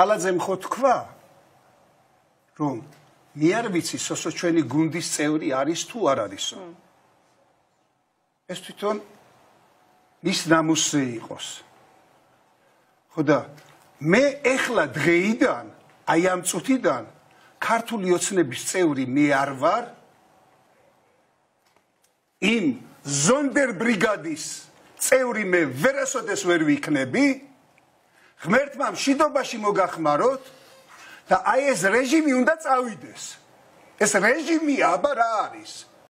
კალაძემ ხო თქვა რომ მე არ ვიცი სოსო ჩვენი გუნდის წევრი არის თუ არ არისო ეს თვითონ მის ნამუსზე იყოს. ხო და მე ეხლა დღეიდან აი ამ წუთიდან ქართული ოცნების წევრი მე არ ვარ იმ ზონდერ ბრიგადის წევრი მე ვერასოდეს ვერ ვიქნები ღმერთმა მშვიდობაში მოგახმაროთ და აი ეს რეჟიმი უნდა წავიდეს. ეს რეჟიმი აბა რა არის